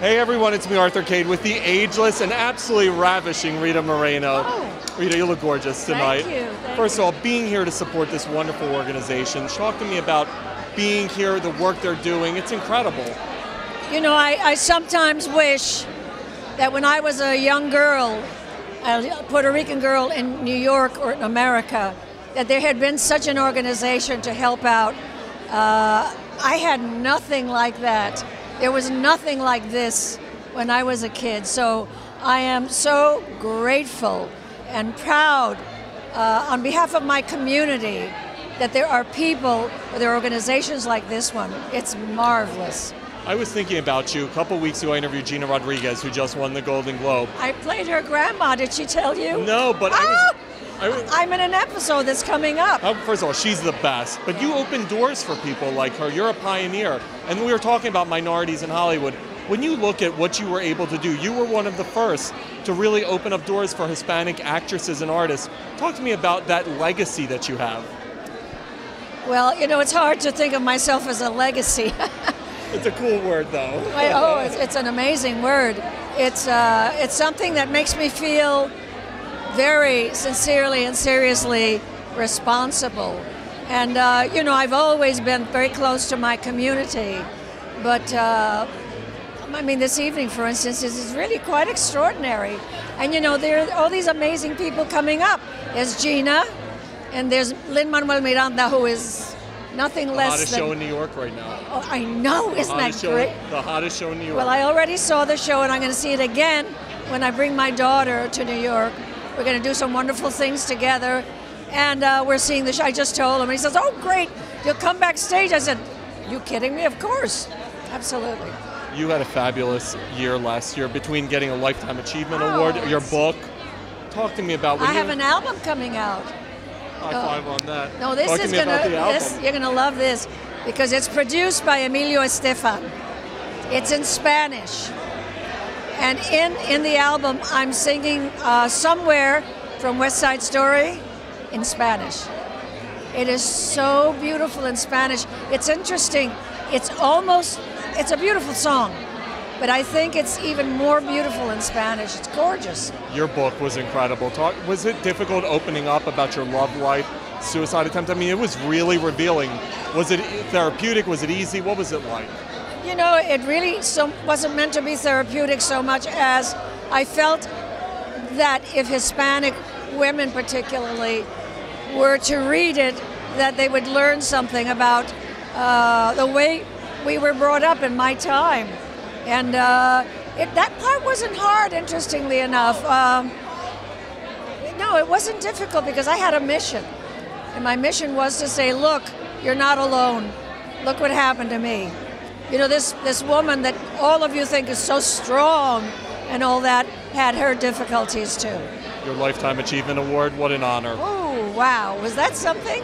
Hey everyone, it's me Arthur Kade with the ageless and absolutely ravishing Rita Moreno. Oh. Rita, you look gorgeous tonight. Thank you. Thank First of all, being here to support this wonderful organization, talk to me about being here, the work they're doing. It's incredible. You know, I, I sometimes wish that when I was a young girl, a Puerto Rican girl in New York or in America, that there had been such an organization to help out. Uh, I had nothing like that. There was nothing like this when I was a kid. So I am so grateful and proud uh, on behalf of my community that there are people, there are organizations like this one. It's marvelous. I was thinking about you. A couple weeks ago, I interviewed Gina Rodriguez, who just won the Golden Globe. I played her grandma. Did she tell you? No, but I was. I I'm in an episode that's coming up. First of all, she's the best. But you open doors for people like her. You're a pioneer. And we were talking about minorities in Hollywood. When you look at what you were able to do, you were one of the first to really open up doors for Hispanic actresses and artists. Talk to me about that legacy that you have. Well, you know, it's hard to think of myself as a legacy. It's a cool word, though. I- oh, it's, it's an amazing word. It's uh, it's something that makes me feel very sincerely and seriously responsible. And uh, you know, I've always been very close to my community, but uh, I mean, this evening, for instance, is, is really quite extraordinary. And you know, there are all these amazing people coming up. There's Gina, and there's Lin Manuel Miranda, who is nothing the less hottest than. show in New York right now. oh, I know, isn't that hottest show- great? the hottest show in New York. Well, I already saw the show, and I'm going to see it again when I bring my daughter to New York. We're going to do some wonderful things together, and uh, we're seeing the show. I just told him, and he says, "Oh, great! You'll come backstage." I said, "You kidding me? Of course, absolutely." you had a fabulous year last year between getting a Lifetime Achievement Oh, Award, your book. Talk to me about when I have an album coming out. high five on that. No, this Talk is to me gonna. about the album. This, you're gonna love this because it's produced by Emilio Estefan. It's in Spanish, and in in the album, I'm singing uh, somewhere from West Side Story in Spanish. It is so beautiful in Spanish. It's interesting. It's almost. It's a beautiful song, but I think it's even more beautiful in Spanish. It's gorgeous. Your book was incredible. Talk, was it difficult opening up about your love life, suicide attempt? I mean, it was really revealing. Was it therapeutic? Was it easy? What was it like? You know, it really so wasn't meant to be therapeutic so much as I felt that if Hispanic women, particularly, were to read it, that they would learn something about uh, the way we were brought up in my time. And uh, it, that part wasn't hard, interestingly enough. Um, no, it wasn't difficult because I had a mission. And my mission was to say, look, you're not alone. Look what happened to me. You know, this, this woman that all of you think is so strong and all that had her difficulties too. Your Lifetime Achievement Award, what an honor. Oh, wow. Was that something?